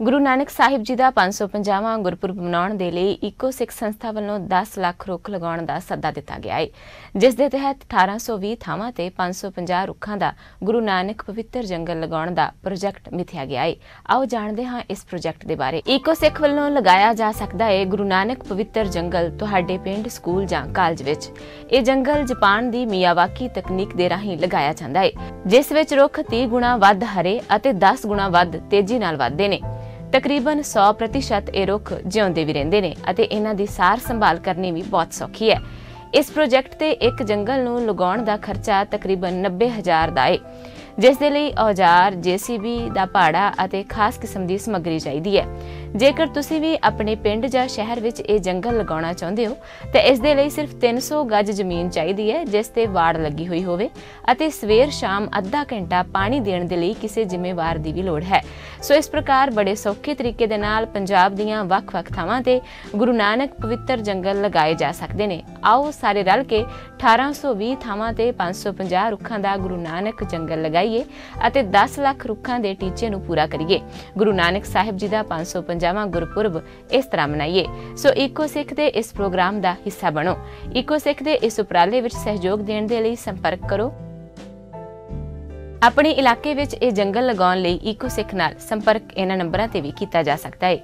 ਗੁਰੂ ਨਾਨਕ ਸਾਹਿਬ ਜੀ ਦਾ 550ਵਾਂ ਗੁਰਪੁਰਬ ਮਨਾਉਣ ਦੇ ਲਈ ਇਕੋ ਸਿੱਖ ਸੰਸਥਾ ਵੱਲੋਂ 10 ਲੱਖ ਰੁੱਖ ਲਗਾਉਣ ਦਾ ਸੱਦਾ ਦਿੱਤਾ ਗਿਆ ਹੈ ਜਿਸ ਦੇ ਤਹਿਤ 1820 ਥਾਵਾਂ ਤੇ 550 ਰੁੱਖਾਂ ਦਾ ਗੁਰੂ ਨਾਨਕ ਪਵਿੱਤਰ ਜੰਗਲ ਲਗਾਉਣ ਦਾ ਪ੍ਰੋਜੈਕਟ ਮਿਥਿਆ ਗਿਆ ਹੈ ਆਓ ਜਾਣਦੇ ਹਾਂ ਇਸ ਪ੍ਰੋਜੈਕਟ ਦੇ ਬਾਰੇ। ਇਕੋ ਸਿੱਖ ਵੱਲੋਂ ਲਗਾਇਆ ਜਾ ਸਕਦਾ ਹੈ ਗੁਰੂ ਨਾਨਕ ਪਵਿੱਤਰ ਜੰਗਲ ਤੁਹਾਡੇ ਪਿੰਡ, ਸਕੂਲ ਜਾਂ ਕਾਲਜ ਵਿੱਚ। ਇਹ ਜੰਗਲ ਜਾਪਾਨ ਦੀ ਮਿਆਵਾਕੀ ਤਕਨੀਕ ਦੇ ਰਾਹੀਂ ਲਗਾਇਆ ਜਾਂਦਾ ਹੈ ਜਿਸ ਵਿੱਚ ਰੁੱਖ 30 ਗੁਣਾ ਵੱਧ ਹਰੇ ਅਤੇ 10 ਗੁਣਾ ਵੱਧ ਤੇਜ਼ੀ ਨਾਲ ਵਧਦੇ ਨੇ। ਤਕਰੀਬਨ 100% ਇਹ ਰੁੱਖ ਜਿਉਂਦੇ ਵੀ ਰਹਿੰਦੇ ਨੇ ਅਤੇ ਇਹਨਾਂ ਦੀ ਸਾਰ ਸੰਭਾਲ ਕਰਨੀ ਵੀ ਬਹੁਤ ਸੌਖੀ ਹੈ। ਇਸ ਪ੍ਰੋਜੈਕਟ ਤੇ ਇੱਕ ਜੰਗਲ ਨੂੰ ਲਗਾਉਣ ਦਾ ਖਰਚਾ ਤਕਰੀਬਨ 90000 ਦਾ ਹੈ ਜਿਸ ਦੇ ਲਈ ਔਜ਼ਾਰ, ਜੀਸੀਬੀ ਦਾ ਭਾੜਾ ਅਤੇ ਖਾਸ ਕਿਸਮ ਦੀ ਸਮੱਗਰੀ ਚਾਹੀਦੀ ਹੈ। ਜੇਕਰ ਤੁਸੀਂ ਵੀ ਆਪਣੇ ਪਿੰਡ ਜਾਂ ਸ਼ਹਿਰ ਵਿੱਚ ਇਹ ਜੰਗਲ ਲਗਾਉਣਾ ਚਾਹੁੰਦੇ ਹੋ, ਤਾਂ ਇਸ ਦੇ ਲਈ ਸਿਰਫ 300 ਗੱਜ ਜ਼ਮੀਨ ਚਾਹੀਦੀ ਹੈ, ਜਿਸ ਤੇ ਵਾੜ ਲੱਗੀ ਹੋਈ ਹੋਵੇ ਅਤੇ ਸਵੇਰ ਸ਼ਾਮ ਅੱਧਾ ਘੰਟਾ ਪਾਣੀ ਦੇਣ ਦੇ ਲਈ ਕਿਸੇ ਜ਼ਿੰਮੇਵਾਰ ਦੀ ਵੀ ਲੋੜ ਹੈ। ਸੋ ਇਸ ਪ੍ਰਕਾਰ ਬੜੇ ਸੌਖੇ ਤਰੀਕੇ ਦੇ ਨਾਲ ਪੰਜਾਬ ਦੀਆਂ ਵੱਖ-ਵੱਖ ਥਾਵਾਂ ਤੇ ਗੁਰੂ ਨਾਨਕ ਪਵਿੱਤਰ ਜੰਗਲ ਲਗਾਏ ਜਾ ਸਕਦੇ ਨੇ। ਆਓ ਸਾਰੇ ਰਲ ਕੇ 1820 ਥਾਵਾਂ ਤੇ 550 ਰੁੱਖਾਂ ਦਾ ਗੁਰੂ ਨਾਨਕ ਜੰਗਲ ਲਗਾਈਏ ਅਤੇ 10 ਲੱਖ ਰੁੱਖਾਂ ਦੇ ਟੀਚੇ ਨੂੰ ਪੂਰਾ ਕਰੀਏ। ਗੁਰੂ ਨਾਨਕ ਸਾਹਿਬ ਜੀ ਦਾ 550ਵਾਂ ਗੁਰਪੁਰਬ ਇਸ ਤਰ੍ਹਾਂ ਮਨਾਈਏ। ਸੋ ਈਕੋ ਸਿੱਖ ਦੇ ਇਸ ਪ੍ਰੋਗਰਾਮ ਦਾ ਹਿੱਸਾ ਬਣੋ। ਇਕੋ ਸਿੱਖ ਦੇ ਇਸ ਉਪਰਾਲੇ ਵਿੱਚ ਸਹਿਯੋਗ ਦੇਣ ਦੇ ਲਈ ਸੰਪਰਕ ਕਰੋ। ਆਪਣੇ ਇਲਾਕੇ ਵਿੱਚ ਇਹ ਜੰਗਲ ਲਗਾਉਣ ਲਈ ਈਕੋ ਸਿੱਖ ਨਾਲ ਸੰਪਰਕ ਇਹਨਾਂ ਨੰਬਰਾਂ ਤੇ ਵੀ ਕੀਤਾ ਜਾ ਸਕਦਾ ਹੈ